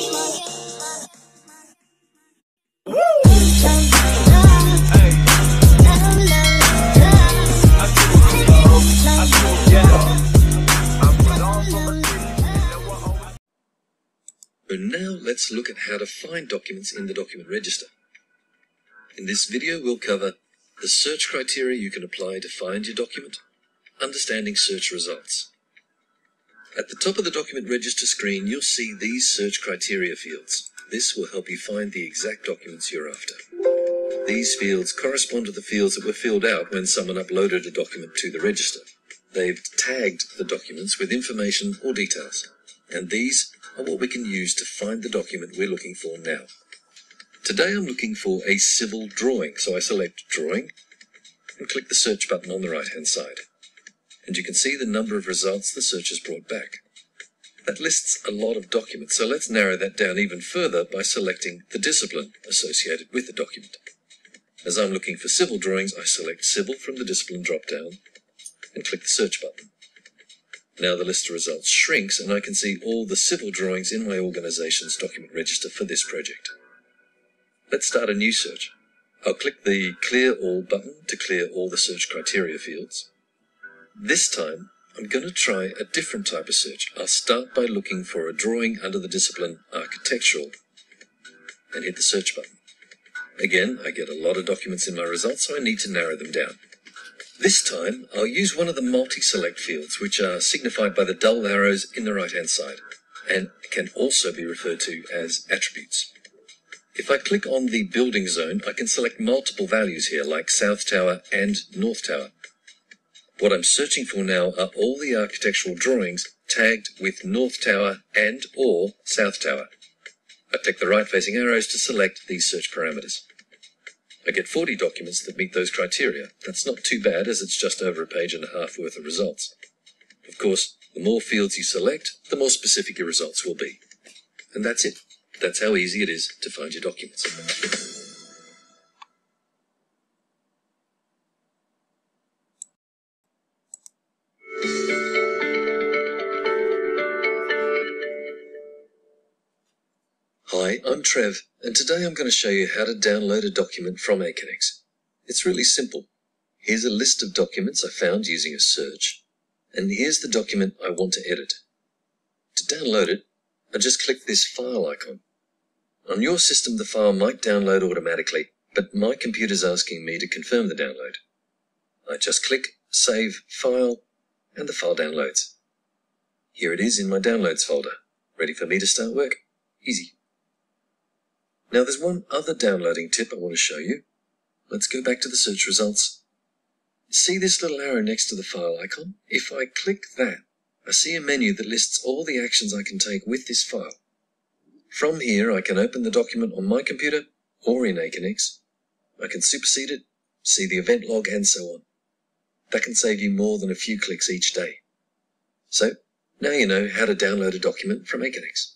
So now let's look at how to find documents in the document register. In this video, we'll cover the search criteria you can apply to find your document, understanding search results. At the top of the document register screen, you'll see these search criteria fields. This will help you find the exact documents you're after. These fields correspond to the fields that were filled out when someone uploaded a document to the register. They've tagged the documents with information or details, and these are what we can use to find the document we're looking for now. Today I'm looking for a civil drawing, so I select Drawing and click the search button on the right hand side. And you can see the number of results the search has brought back. That lists a lot of documents, so let's narrow that down even further by selecting the discipline associated with the document. As I'm looking for civil drawings, I select Civil from the discipline drop-down and click the search button. Now the list of results shrinks and I can see all the civil drawings in my organization's document register for this project. Let's start a new search. I'll click the Clear All button to clear all the search criteria fields. This time, I'm going to try a different type of search. I'll start by looking for a drawing under the discipline Architectural and hit the search button. Again, I get a lot of documents in my results, so I need to narrow them down. This time, I'll use one of the multi-select fields, which are signified by the dull arrows in the right-hand side, and can also be referred to as attributes. If I click on the building zone, I can select multiple values here, like South Tower and North Tower. What I'm searching for now are all the architectural drawings tagged with North Tower and or South Tower. I click the right-facing arrows to select these search parameters. I get 40 documents that meet those criteria. That's not too bad as it's just over a page and a half worth of results. Of course, the more fields you select, the more specific your results will be. And that's it. That's how easy it is to find your documents. I'm Trev, and today I'm going to show you how to download a document from Aconex. It's really simple. Here's a list of documents I found using a search, and here's the document I want to edit. To download it, I just click this file icon. On your system, the file might download automatically, but my computer's asking me to confirm the download. I just click Save File, and the file downloads. Here it is in my Downloads folder. Ready for me to start work? Easy. Now there's one other downloading tip I want to show you. Let's go back to the search results. See this little arrow next to the file icon? If I click that, I see a menu that lists all the actions I can take with this file. From here, I can open the document on my computer or in Aconex. I can supersede it, see the event log, and so on. That can save you more than a few clicks each day. So, now you know how to download a document from Aconex.